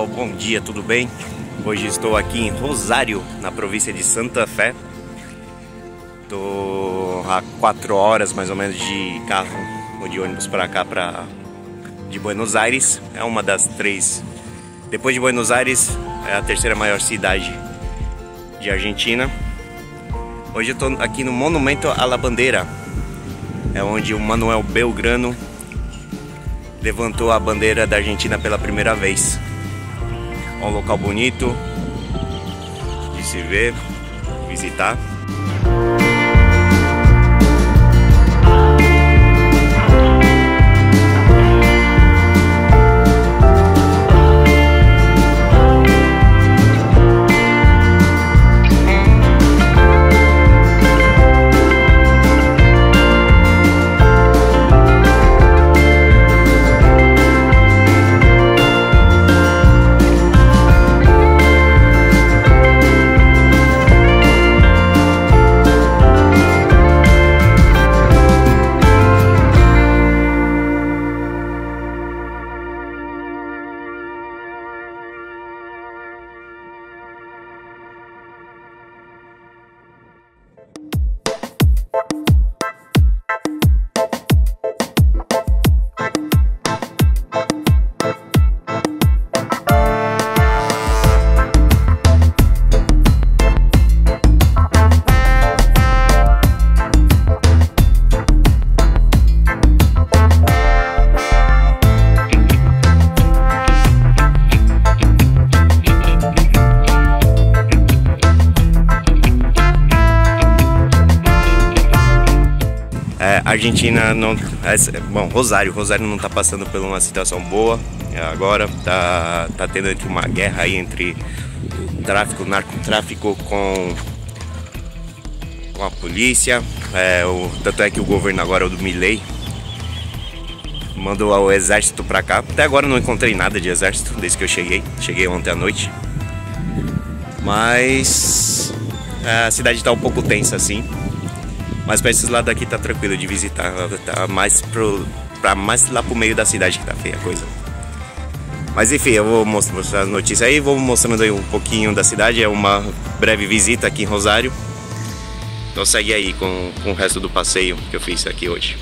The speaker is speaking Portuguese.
pessoal, bom dia, tudo bem? Hoje estou aqui em Rosário, na província de Santa Fé. Estou a quatro horas mais ou menos de carro ou de ônibus para cá, para de Buenos Aires. É uma das três. Depois de Buenos Aires, é a terceira maior cidade de Argentina. Hoje eu estou aqui no Monumento à La Bandeira, é onde o Manuel Belgrano levantou a bandeira da Argentina pela primeira vez. Um local bonito de se ver, visitar. you. É, Argentina não. É, bom, Rosário. Rosário não está passando por uma situação boa agora. Tá, tá tendo uma guerra aí entre tráfico, narcotráfico com, com a polícia. É, o, tanto é que o governo agora, o do Milley, mandou o exército para cá. Até agora não encontrei nada de exército desde que eu cheguei. Cheguei ontem à noite. Mas é, a cidade está um pouco tensa assim. Mas para esses lados aqui tá tranquilo de visitar. Tá mais pro. Pra mais lá pro meio da cidade que tá feia a coisa. Mas enfim, eu vou mostrar as notícias aí, vou mostrando aí um pouquinho da cidade. É uma breve visita aqui em Rosário. Então segue aí com, com o resto do passeio que eu fiz aqui hoje.